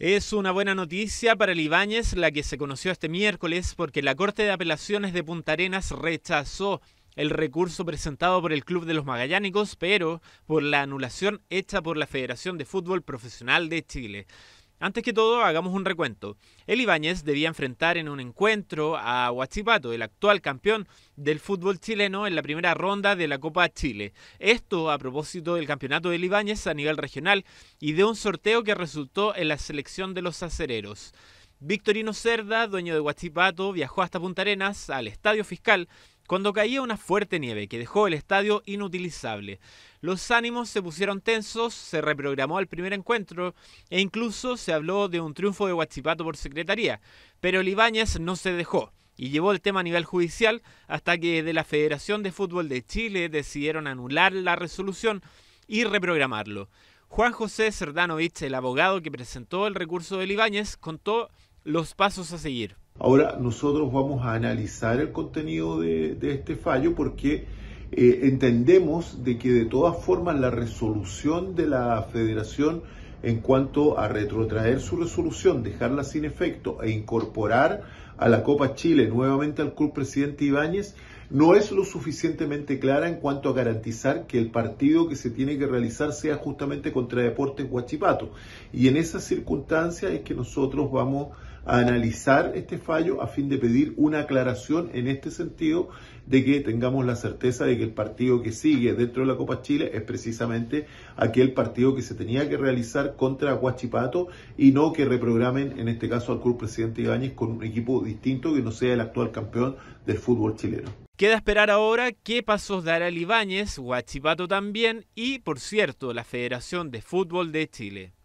Es una buena noticia para el Ibáñez la que se conoció este miércoles porque la Corte de Apelaciones de Punta Arenas rechazó el recurso presentado por el Club de los Magallánicos, pero por la anulación hecha por la Federación de Fútbol Profesional de Chile. Antes que todo, hagamos un recuento. El Ibáñez debía enfrentar en un encuentro a Huachipato, el actual campeón del fútbol chileno, en la primera ronda de la Copa Chile. Esto a propósito del campeonato del Ibáñez a nivel regional y de un sorteo que resultó en la selección de los acereros. Victorino Cerda, dueño de Huachipato, viajó hasta Punta Arenas, al Estadio Fiscal, cuando caía una fuerte nieve que dejó el estadio inutilizable. Los ánimos se pusieron tensos, se reprogramó el primer encuentro e incluso se habló de un triunfo de Huachipato por secretaría, pero el Ibáñez no se dejó y llevó el tema a nivel judicial hasta que de la Federación de Fútbol de Chile decidieron anular la resolución y reprogramarlo. Juan José Cerdanovich, el abogado que presentó el recurso del Ibáñez, contó los pasos a seguir. Ahora nosotros vamos a analizar el contenido de, este fallo porque eh, entendemos de que de todas formas la resolución de la federación en cuanto a retrotraer su resolución, dejarla sin efecto e incorporar a la Copa Chile nuevamente al Club Presidente Ibáñez, no es lo suficientemente clara en cuanto a garantizar que el partido que se tiene que realizar sea justamente contra Deportes Huachipato. Y en esas circunstancias es que nosotros vamos a analizar este fallo a fin de pedir una aclaración en este sentido de que tengamos la certeza de que el partido que sigue dentro de la Copa Chile es precisamente aquel partido que se tenía que realizar contra Huachipato y no que reprogramen en este caso al Club Presidente Ibáñez con un equipo distinto que no sea el actual campeón del fútbol chileno. Queda esperar ahora qué pasos dará el Ibáñez, Huachipato también y, por cierto, la Federación de Fútbol de Chile.